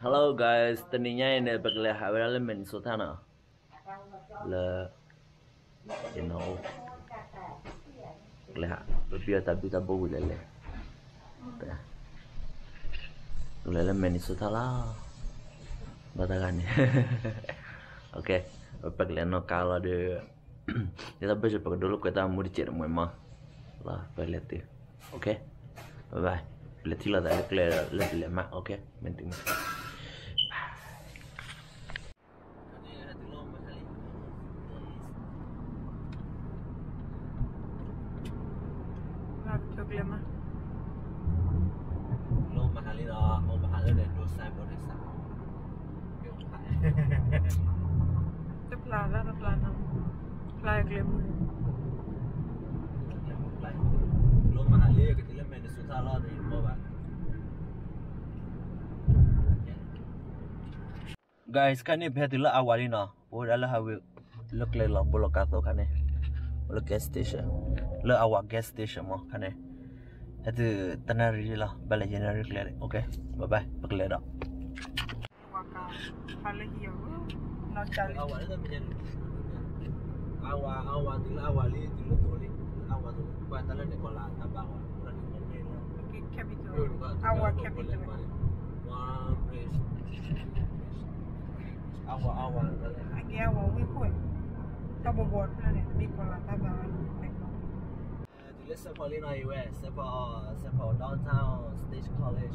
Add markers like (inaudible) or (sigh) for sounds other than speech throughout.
Hello guys, tentunya ini bagailah elemen sultana. Le, you know, leh, lebih tapi tak boleh le. Bagailah elemen sultana. Batakan. (laughs) Oke, bagailah no kalau de, (clears throat) kita baca pakai dulu kita mau dicek memang lah bagailah tu. Oke, bye bye. Bila tila dah, bila oke, penting. Mà cái lên mình để xuống thả lo để mua bạn Guys, kan ni pihak tila awal ini, oh dah lah hawi look le lo bolok atau kan ni, lo gas station, lo awal gas station mo kan ni, itu tanah riri lah, balik jenar clear, okay, bye bye, pergi dah. Waka. Faller hiyo. awa awa ting awa li ting mutuli awa tu kuata le dekola tabawa ora ni momena capital awa capital one place. Awa awa agi awa wiko tabo bor planet dekola tabawa Listen for Lina US, except for, except for downtown State College.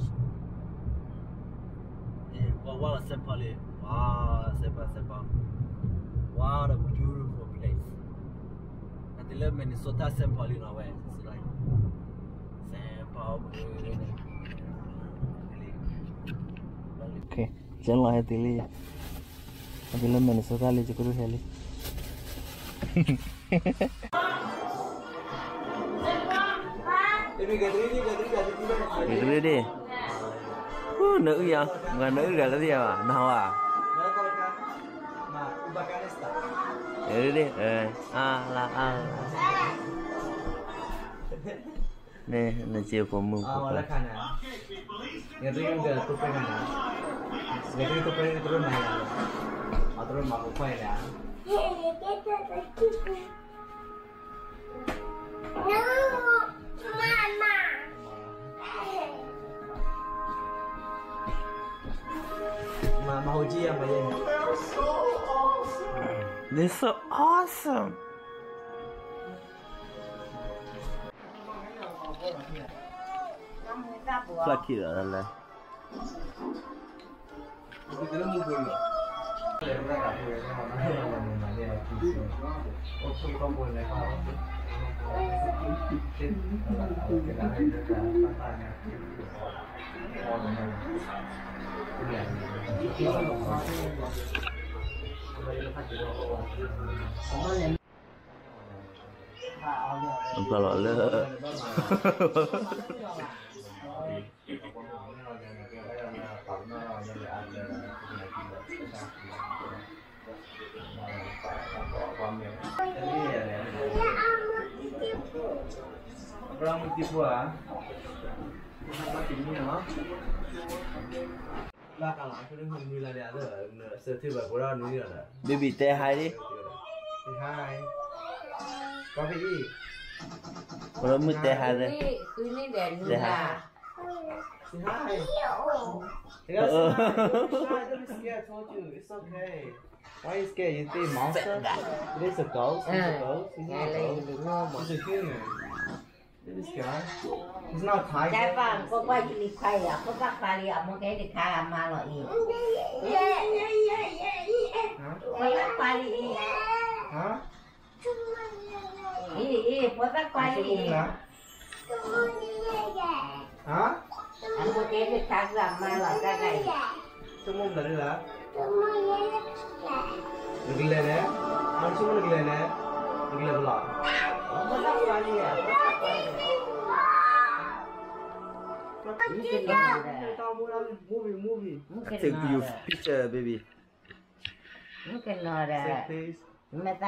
Yeah, well, well, except for Wow, except for, except for. What a beautiful place and the Minnesota Sepolina West it's like Sepol Okay, jangan lah hati li. Tapi lah Minnesota li cukup heli. Itu dia. Oh, nữ vậy? Mà nữ là cái gì à? Nào à? เดี๋ยวดิเอออาลาอาลานี่ในเจียวผมมือผม Awalnya kanan. Ngeri kan gak tupai kanan. Jadi tupai itu rumah ya. Atau rumah kupai ya. This is so awesome. Plucky Kalau lele. Berang di buah. Ini. baby tê hai đi tê hai có cái gì có đôi mứt tê hai đây tê hai Say hi. Hello. Don't be scared. I told you it's okay. Why you scared? You think monster? Dạ. It is a ghost. It's a ghost. It's a ghost. It's a human. 再放，乖乖给你开呀！不把关了，莫给你开，妈老爷。哎哎哎哎哎！啊，我在关哩。啊？哎哎，我在关哩。啊？俺不给你开，俺妈老爷在开。怎么了？怎么爷爷？你过来嘞？俺叔母，你过来嘞？你过来不啦？俺妈在关哩。Movie, movie. Mungkin ada. Meta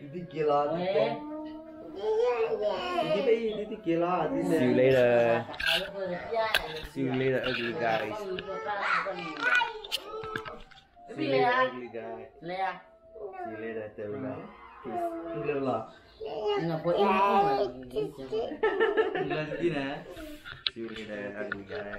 弟弟给了，弟弟。弟弟，弟弟给了，弟弟。笑你了，笑你了，ugly guys。See you later, ugly guy. See you later, tell me. Please, tell me. Ngapain? Ngapain? Ngapain? Ngapain? See you later, ugly guy.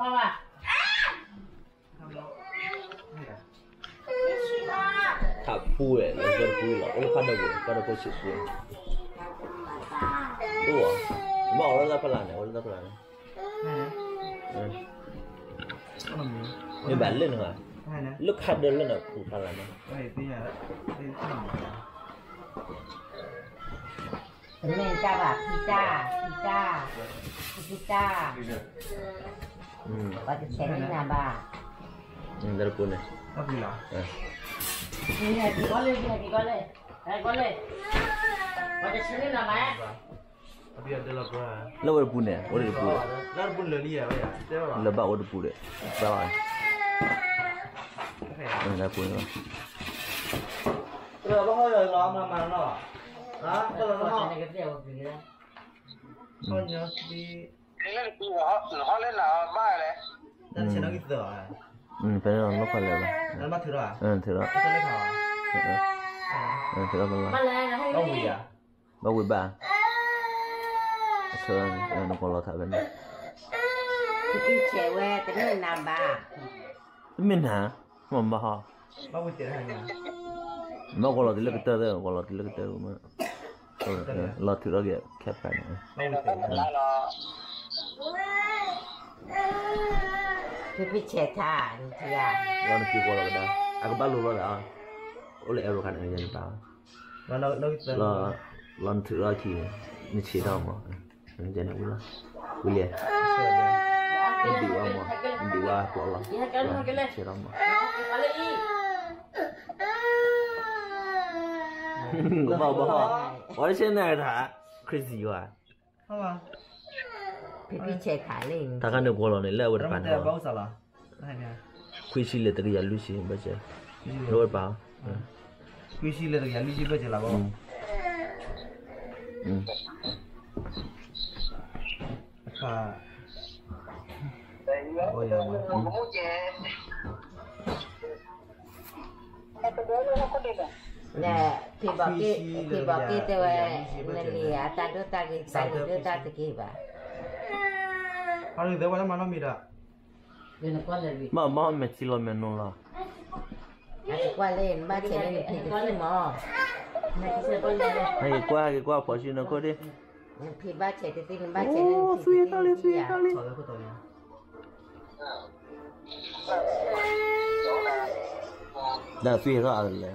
พ่อว่ะ他哭哎，那真哭了，我都看到过，看到过几次。对我，你把我儿子不拦的，我儿子不拦的。嗯。你白领啊？ลูกค้าเดินเล่นอะผูกพันแล้วนะไม่ที่ไหนแล้ว Dementa Pak, kita, kita, kita. Hmm. Pada sini nambah. Yang dari Pune. Tapi lah. Ini ya? lagi kole, eh. ini lagi kole. lagi, kole. Pada sini nambah. Tapi ada laba. Laba Pune, ora di Pune. Laba Pune lali ya, ya. Laba ora di Pune. Salah. Eh. Ini dari Pune. Laba kole lama mana? Ah, kalau lah. Macam kerja apa kerja? Kau nyok di. Ini lebih hal hal ni lah, mai le. Dan senang nó phải lẹo rồi. Nó bắt thử rồi à? Ừ, thử rồi. Bắt thử lấy thảo à? Ừ, thử rồi con rồi. Bao quỳ à? Ừ, Bao quỳ bà. Sơn, nó còn lo thả bên đây. Cái trẻ quê, tính mình làm bà. Tính mình hả? Mà bà hò. Bao quỳ tiền à? Nó còn lo thì lấy cái tơ đấy, còn lo thì lấy cái tơ của mình. lo balu lo dah. Oleh elu kan aja nih tahu lo lo kita lo lo tuh lo ki ni sih tau mo ni lo ula kuliah ini dua mo dua aku Allah sih (laughs) 不好不好？我现在他可以吃一碗，好吧？皮皮切开了，他看到锅了没？来我的饭台。包上了，来呢？可以吃了，这个羊肉片，不吃？牛肉包。嗯，可以吃了，这个羊肉片不吃了吧？嗯。嗯。看。哎呀，我。那枇杷鸡，枇杷鸡这位那里啊，单独单给单给都单自己吧。儿子在外面忙了没得？没过来的。妈，妈没吃了，没弄了。过来的，妈吃的皮皮鸡吗？哎，过来的过来婆媳那块的。枇杷吃的多，枇杷吃的多。哦，树叶大了，树叶大了。那树叶啥子嘞？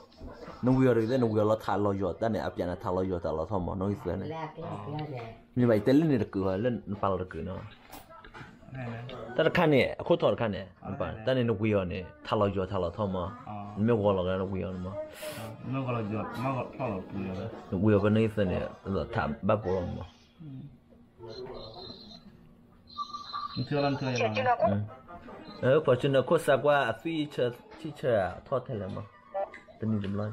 น้องวิวเลยน้องวิวเราทาลอยอดแต่เนี่ยอพภิญาทาลอยอดแต่เราทอมน้องอีสเนี่ยมีใบเตลินนี่รักกูเล่นปาลรักกูเนาะแต่ละขั้นเนี่ยโคตรขั้นเนี่ยอันปานแต่เนี่ยน้องวิวเนี่ยทาลอยอดทาเราทอมไม่ว่าเรากันน้องวิวมั้งไม่ว่าเรอดไม่ว่าเรากูเนาะน้องวิวเป็นอีสเนี่ยเราทำแบบโบราณมั้ง你知道浪车吗？嗯，呃，反正呢，可是我最ไ汽车啊，淘汰了嘛。tính như là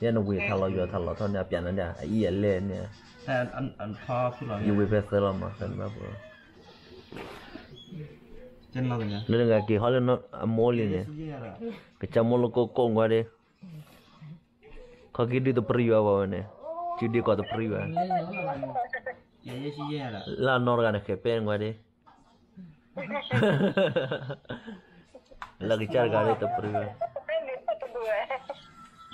nhà nó quỳ thằng lo vừa thằng lo thôi nhà biển nó nhà ai yên lên nhà anh anh anh pha cái loại yêu quỳ phải sờ lắm mà sờ mà vừa chân lo rồi nhá lên cái kia họ lên nó mồ liền nhá cái chân mồ nó có con quá đấy có cái đi tập priva vào nè chỉ đi có tập priva là nó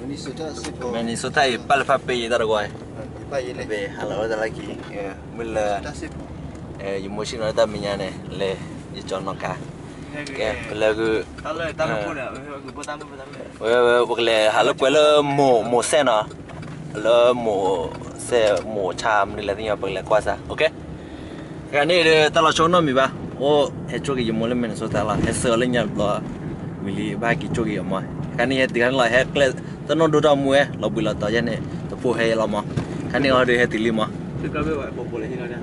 Minnesota sipo. Minnesota i palpa pe i daragwai. Ipa i le. Be halo da laki. Mil eh yumoshi no da minyane le i chono ka. Ke lagu. Halo ta no puna. Botam botam. We we bokle halo kwela mo mo sena. Lo mo se mo cham ni la tinya bokle kwasa. Okay? Cái này ta là chỗ nó mi ba. Ô, hết chỗ cái gì mua lên Minnesota là hết sợ lên nhà lo. Vì ba cái chỗ cái gì mà. Cái này hết tiếng là hết ယ်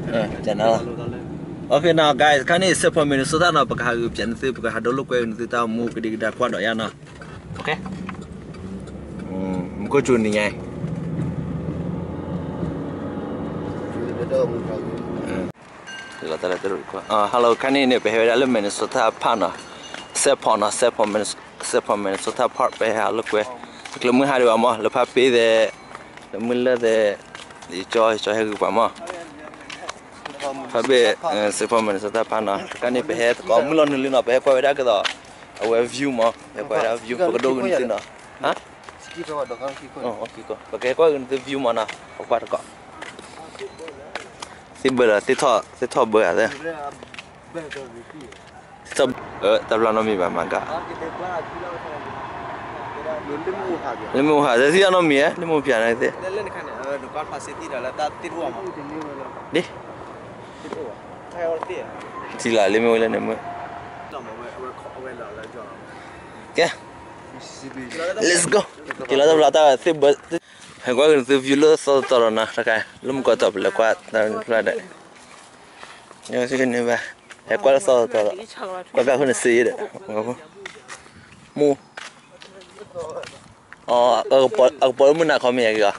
Eh, jangan lah. Okay now guys, kan ni sepa Minnesota na pakai hagu pian tu pakai hado lu kau nanti tahu mu kedi kedi kuat dok ya na. Okay. Hmm, muka cun ni nyai. Jadi ada mu ka. Kalau tak ada terus kuat. Ah, hello kan ni ni pakai dalam Minnesota pana. Sepa na sepa Minnesota sepa Minnesota park pakai halu kau. Kalau mu hari ama lepas pi de, mula de di joy joy hagu pama. Fabe sepa Minnesota pana. Kan ni pakai kau mula nuli na pakai kau dah kita. Awal view ma, pakai lo mới hai được bảo mà lâm phải biết để lâm mới là để để cho cho hai được bảo mà phải biết sự phẩm mình sẽ ta pan à cái này phải hết có mới lo nữa liên nó phải quay ra cái đó away view mà phải quay ra view có cái đồ gần tin đó hả Kiko vào đó không Kiko? Ờ, cái Và cái view mà nào, học bắt có. Xin bữa là tiếp thọ tiếp thọ bữa rồi. Tập ờ tập là nó mình bảo mà cả lemu ha jadi ano mi eh lemu piana itu lele kan dukan pasti tidak lah tak tiru ama deh tiru saya orti ya sila lemu lele lemu yeah let's go. Kila tu belata si bus hai gua kan tu view lo so torona rakai lum kau tak boleh kuat dan pelada yang sih ni bah hai kau so torona kau bah kau nasi deh mua. Ờ, ở bộ ở bộ mình là có gì kìa.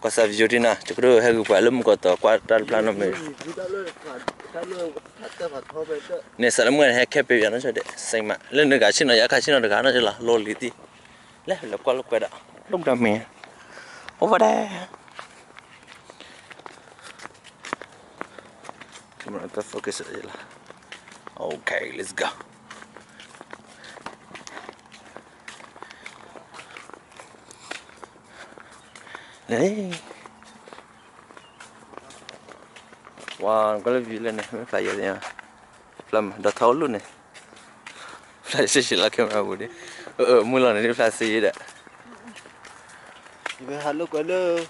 Có sao video đi nè, chứ cứ hay cái lúc có tao qua ra plan nó mình. Bi da lo ka. Ta. Nè sao mới hay kẹp bây giờ nó cho đấy, xanh mà. Lên được cả xin nó giá cả xin nó được cả nó cho là lô lý đi. Lẽ lập qua lúc quay đó. Lúc đó mẹ. Over đây Come on, ta focus ở đây là Okay, let's go. Đấy. Wow, có lấy view lên này, mới phải vậy nha. Làm đợt thấu luôn này. Flash chỉ là camera budi. Ờ ờ, mua lần này đi flash gì đấy. Ibe ha lo ko lo.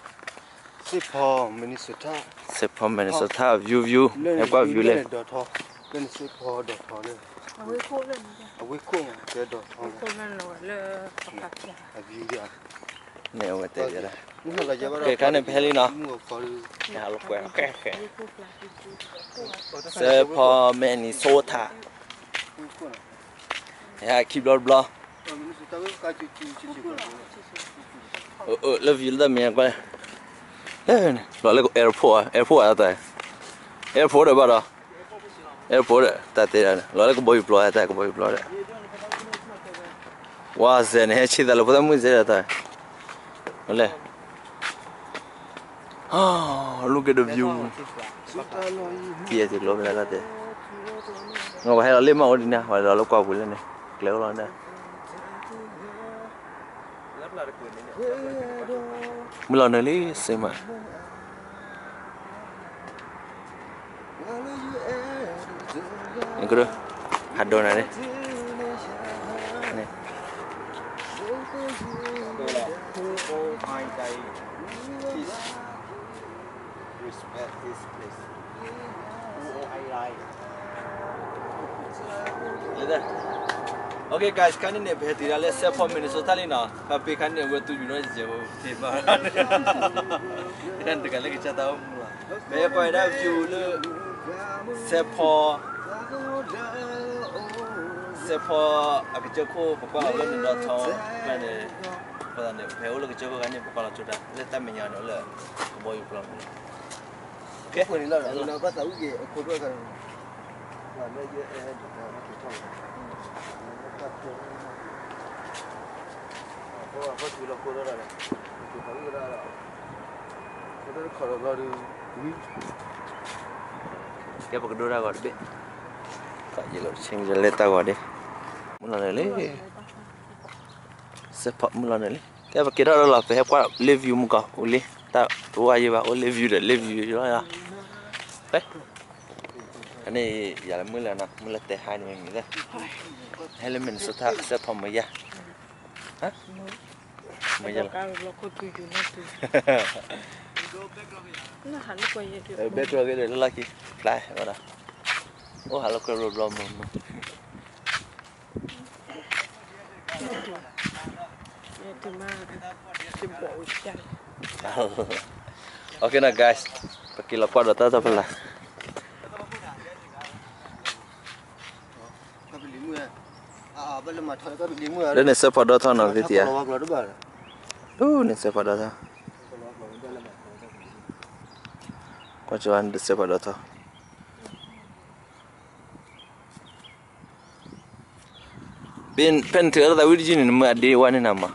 Sipo Minnesota. Xếp phong Minnesota view view, em qua view lên. Tho. 跟谁跑到跑了？啊，我哭了。啊，我哭嘛，别到跑了。哭了了，了，好看点。啊，比点。没有，我得了。cái cái này phải nó. nhà lúc quen cái cái sẽ pha mẹ ni số thà ha keep đó blo ờ ờ là vì là mẹ quen rồi là cái airport airport ở đây airport ở đâu airport ta te ra lo la ko boy ploy ta ko boy ploy wa zen he chi da lo podam mu zera ta ole oh look at the view kia thì lo bên là thế ngồi hay là lên màu đi nè hoặc là lo qua buổi lên này léo lo nè mới lo nơi lý xem mà guru tuh adonannya nih. Okay guys, kan ini berhenti dah. Let's say for Minnesota ni na. Tapi kan ini waktu Yunus je, tiba. (laughs) Dan tegal lagi cakap tahu. Bayar pada jual sepo mula. Saya kau ada view le. Sepo. Sepo. Aku cakap pokok awak ni dah tahu kan ni. Pada ni, saya ulang cakap kan ni pokok lah sudah. Lepas menyan le. Keboy pulang. Okay. Kau ni cô nak kau tahu ke? Kau tu kan. Mana je eh, kita nak tahu. là cô đó là kau dah lah. Kau tahu dah lah. Kau dah kalau dah tu. Dia pakai dora kau deh. Kak je lo sing je leta kau deh. Mula le. Sepak mula le. Dia pakai dora lah. Pakai kau live view muka. Uli. Tak tua je bah. Oh live view dah. Live view je lah. Eh. Ini ya mula mula ni ni maya. Hah? Maya lah. Kalau lo kau tuju nanti. Nah, hal kau ye tu. Eh, betul ke dia lelaki. Fly, mana? Oh, halo ke Rodo Mama. Oke nah guys, pergi lapor data apa lah. Dan nesa pada tahun nanti ya. Uh, nesa pada tahun. Kau cuman nesa pada tahun. ben pentere da wirji ni ma de wani na ma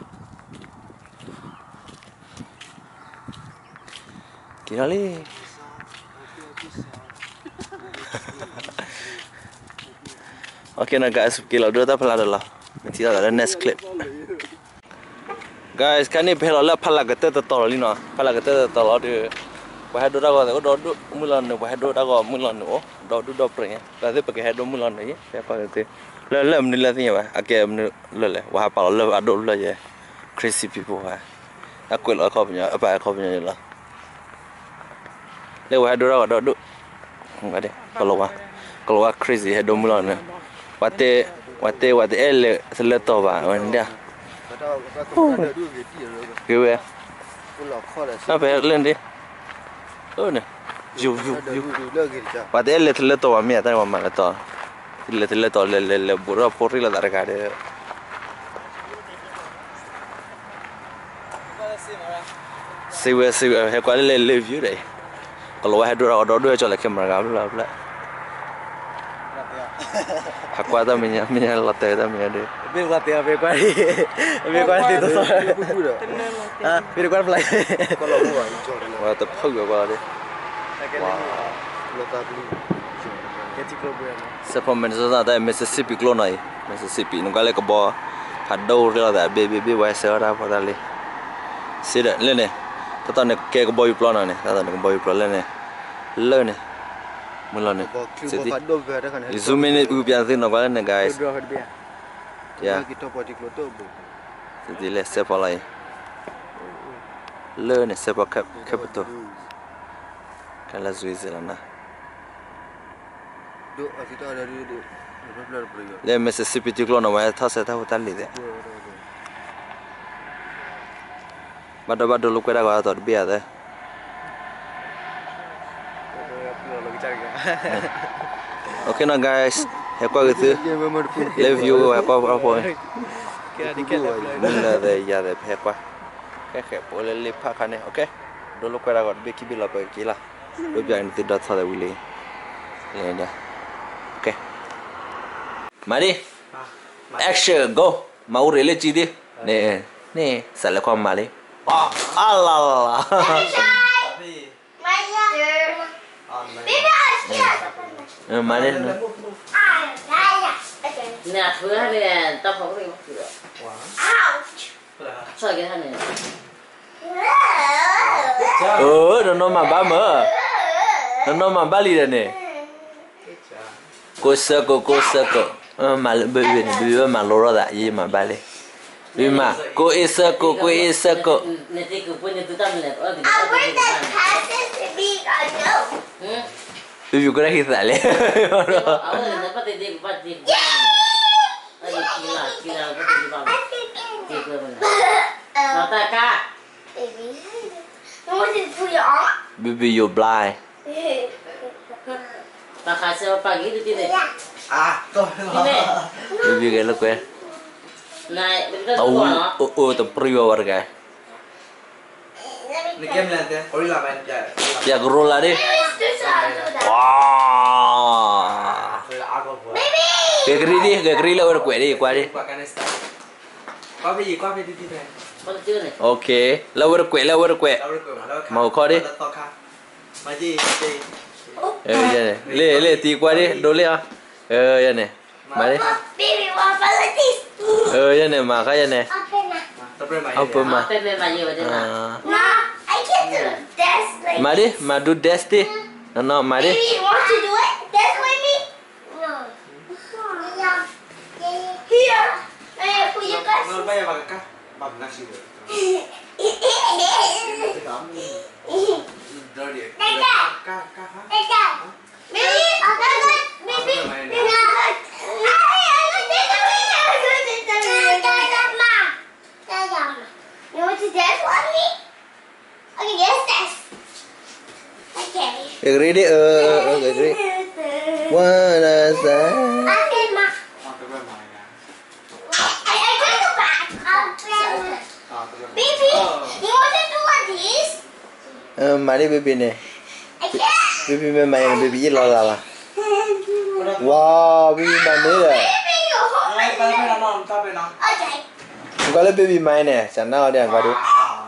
kira le Oke, nah guys, kilo dua tapi lah lah. Nanti ada next clip. Guys, kan ni pelar lah pala kita tertolol ini nah, pala kita tertolol tu. Bahaya dua dago, dago do dua mulan, wah do dago mulan, tu. do dua do pernah. Tadi pakai dua mulan aja, siapa gitu. Le le thế lah bạn, apa? Akai ni le le. Wahai pala le đồ le je. Crazy people wah. Aku lah kau punya apa phải không ni lah. Le wahai đồ dago đồ đồ không đấy Kalau wah, kalau wah crazy head dua mulan ni. Wate wate wate ele seleto ba. Wan dia. Kau tahu kau ada dua geti ya. Gue Kau lah kau lên đi. Ơ nè. View view dù view. dua lagi sẽ Và to là mẹ ta mà mà to là là là bữa porri là dar cả đấy. Siwa siwa he qua lên lên view đấy. Kalau wah dua orang dua cho là ada minyak minyak latte ada minyak deh. Biar kau tiap biar kau ni. Biar kau ni tu so. Buku dah. Ah, biar kau pelai. Kalau mu ah, hijau dah. Wah tập phơi qua đấy. Wow. Keti problema. Se pa meni so da Mississippi klona i. Mississippi. Nunca le kobo kadou rela da baby baby wa se ora pa dali. Sida lene. Tata ne ke kobo i plona ne. Tata ne kobo i plona lene. Lene. Mula ne. Sidi. Zoom in u pian sin nunca lene guys. Ya. Kita poti kloto bu. Sidi le se pa lai. Lene se pa capital. Kala zuizi lana. दो Mississippi तो अरे रिपब्लिक पड़ेगा ले मिसिसिपी टिकलो ना मैं bado bado lu kira gua tor biar deh Oke okay, guys, heko gitu. Live you heko apa? Kira dikit lah. deh ya deh heko. Oke, boleh lipat Oke, dulu kira gua beki bila kau kila. Lu biar ini tidak salah wili. Ini dia. Okay. Mari. Action go. mà u rể lên chi đi. Nè nè sẽ là con mà đi. À à la la mà đi. Nè thứ hai này tao không có gì mất này ừ nó nó mà ba mở. Nó nó mà ba đi rồi nè. Cô sơ cô cô sơ cô. ờ mà mà mà đi mà nè nè nè đi mà. À, tôi Ini. baby cái lúc quen Nah, kita tàu tu no. ô ô tàu priwa warga Let me Ini game nanti. Ori lah main jar. ya roll lah deh do that. wow Tôi pagi ác của cái kiri đi cái kiri là quẹt đi qua đi. Qua cái này start. Qua cái gì? Qua cái đi đi này. Kau tu ni. ok là quẹt quẹt là quẹt quẹt Đâu được rồi mà đâu. Màu khó đi. To kha. Mà gì? Gì? ờ vậy này? Lê lê tí qua đi. Đồ eh ya eh. mari Baby, want pala this. Eh, maka yan eh. Open na. apa na. Ah. Ma, I can do this. mari ma do this. Hmm. No, no, Baby, want to do it? This with me? No. Here. Eh, puyo ka. No, ba ya baka? Bag na Kakak. Kakak. Kakak. gede deh eh, eh, eh, eh gede Baby, you mari baby nih. Baby main baby lo lah lah. Wow, baby mana ya? Kalau baby main ya, channel dia kau tu.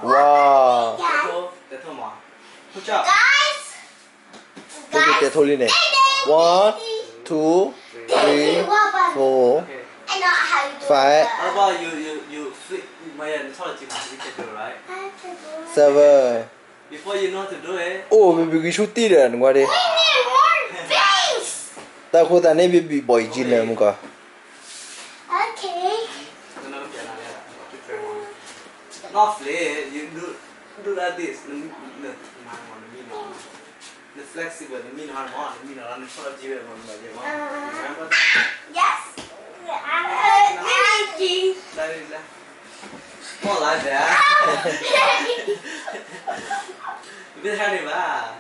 Wow. Guys. tiếp thôi đi này one two three four Five. it. You you you flip to do it. seven Before you know how to do it, oh baby cái chút tí rồi qua đi We need more things. ta khô ta nên baby boy chín này một cái Okay. này. Not flip, you do do like this. flexible. You mean on one. You mean on one. Sort of. Uh-huh. Remember that? Yes. I'm Mickey. La la. Mola ja. Biết hát đi bà.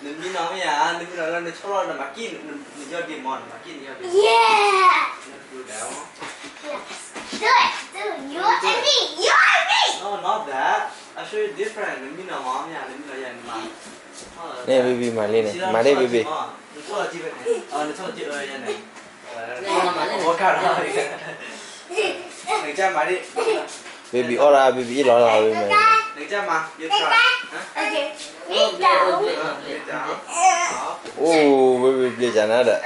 Đừng biết nói nhà, đừng biết nói là nó cho the mà kín, đừng cho đi mòn mà kín cho. Yeah. Yes. Do it. Do you and me. You and me. No, not that. I show you different. The me know, mom. Yeah, let me know. Yeah. Nè baby mà lên này mà đây baby Nó cho là chi vậy này. Ờ, nó cho là chi ơi nha này. Này, mà này. Có cả rồi. Đi. baby ora baby lo là baby mày Đừng cha mà. You try. Hả? Okay. Me Oh, down. boleh, Ờ, boleh. good baby beli job.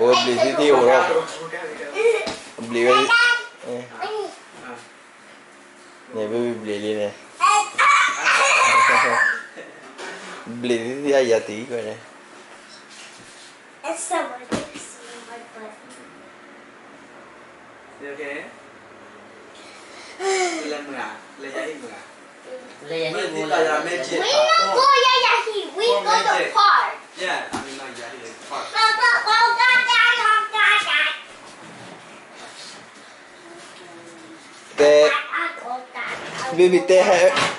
oh beli titi orang beli baby eh nè baby beli đi aja tí coi nè It's someone who's my butt. You okay? Lên mười à? Lên giá đi mười à? Mười ni thì boleh. là là magic. We don't go Yayahi. We go magic. park. Yeah, I mean not giá đi. Park. Go, go, go, go, go, go, go, go. baby te ha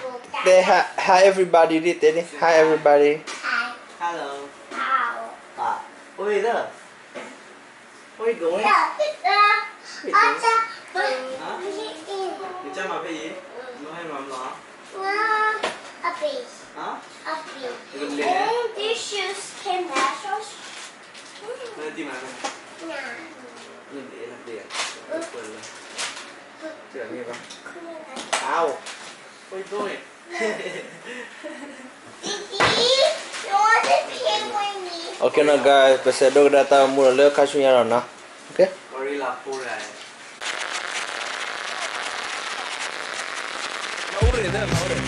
Go, go, te ha hi everybody đi te đi hi everybody Hi. Hello. Ow. À. Ôi đó. Ôi going. Yeah, uh, Acha. Hả? Đừng cha mà cái gì? Nó hay mà nó. Well, a bee. Hả? A bee. Đừng lên nè. And these shoes can match us. Lên tìm mà. Nah. nhìn để làm điện quên rồi chưa nghe không ao ôi tôi Okay na guys, pese dog data mula leo kashu yara na. Okay? Gorilla pura. Laure, laure.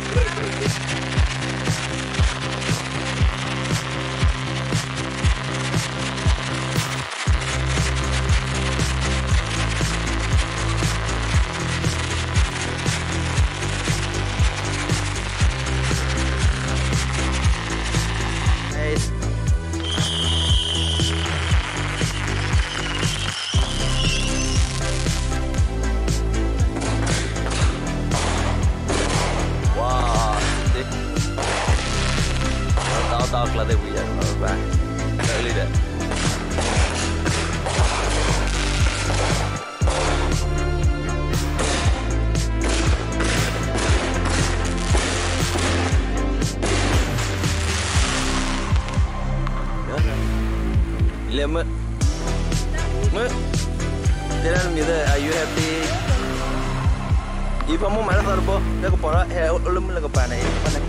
you happy. Ipa eh, mo mana tarbo na ko la ko pana e pana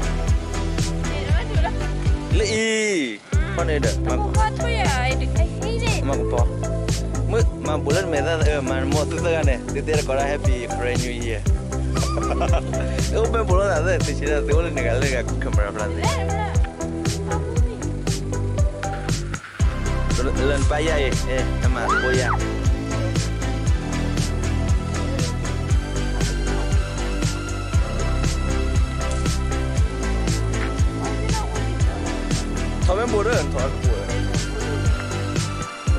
le i. Pana da ma ko to ya i hate it ma ko pa me da e ma eh, mo tu da ne te happy new year. Eu me pulo da de te chira te volen negar la cámara grande. Lan paya eh, eh, tama. tar med både en tar på.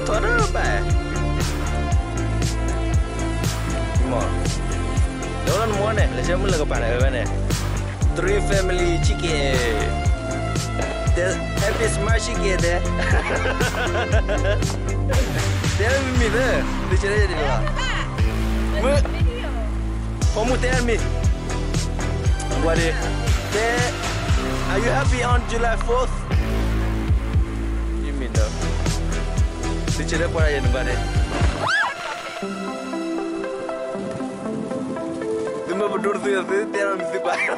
Ta det back. Come on. Jangan muane, lesen mula kepada kemana? Three family chicken. The er happy smash chicken deh. Tell me deh, lesen aja dulu lah. Mu, kamu tell me. What? Are you happy on July 4th? नीचे पड़ा ये नुकाने तुम बटूर से हंसते तेरा मिस्सी पाया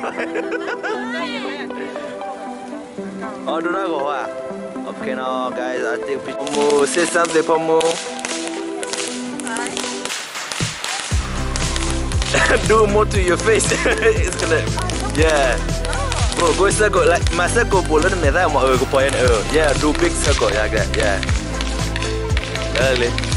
guys, I think Pomo, say something Pomo. (laughs) Do more to your face. (laughs) it's gonna, yeah. Oh go circle like my circle bullet me that mọi người point. Eh. Yeah, do big circle yeah. Yeah. Dale.